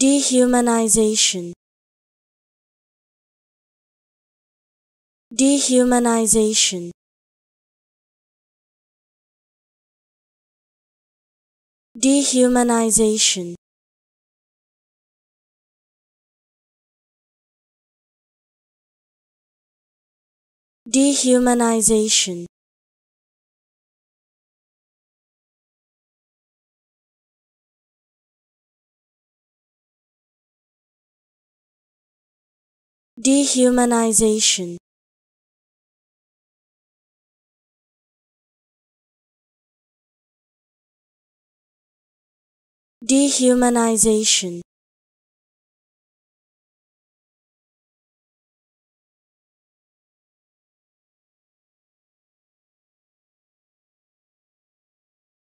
dehumanization. Dehumanization. Dehumanization. Dehumanization dehumanization. Dehumanization